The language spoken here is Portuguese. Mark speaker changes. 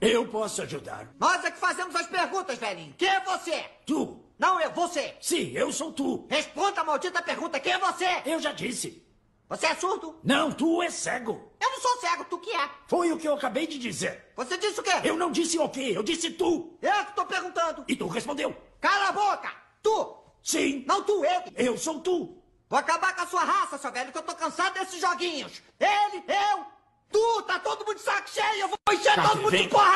Speaker 1: Eu posso ajudar.
Speaker 2: Nós é que fazemos as perguntas, velhinho. Quem é você?
Speaker 1: Tu.
Speaker 2: Não, eu, você.
Speaker 1: Sim, eu sou tu.
Speaker 2: Responda a maldita pergunta. Quem é você?
Speaker 1: Eu já disse.
Speaker 2: Você é surdo?
Speaker 1: Não, tu é cego.
Speaker 2: Eu não sou cego, tu que é.
Speaker 1: Foi o que eu acabei de dizer.
Speaker 2: Você disse o quê?
Speaker 1: Eu não disse o quê, eu disse tu.
Speaker 2: Eu que tô perguntando.
Speaker 1: E tu respondeu.
Speaker 2: Cala a boca! Tu!
Speaker 1: Sim.
Speaker 2: Não tu, ele.
Speaker 1: Eu sou tu.
Speaker 2: Vou acabar com a sua raça, seu velho, que eu tô cansado desses joguinhos. Ele, tu, tá todo mundo de saco cheio. Eu vou encher
Speaker 1: Tá,
Speaker 2: todo mundo de porrada.